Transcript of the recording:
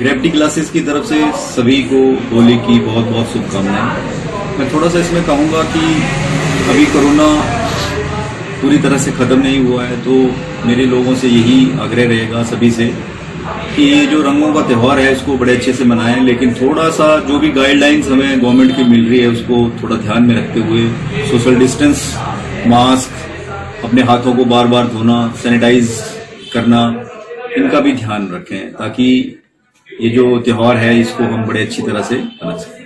Multi classes की तरफ़ से सभी को होली की बहुत बहुत शुभकामनाएँ। मैं थोड़ा सा इसमें कहूँगा कि अभी कोरोना पूरी तरह से खत्म नहीं हुआ है तो मेरे लोगों से यही आग्रह रहेगा सभी से कि ये जो रंगों का त्यौहार है, इसको बड़े अच्छे से मनाएँ, लेकिन थोड़ा सा जो भी गाइडलाइंस हमें गवर्नमेंट की मिल रही है, उसको थोड़ा ध्यान में रखते हुए सोशल डिस्टेंस मास्क अपने हाथों को बार बार धोना सैनिटाइज करना, इनका भी ध्यान रखें, ताकि ये जो त्यौहार है इसको हम बड़े अच्छी तरह से मना सकें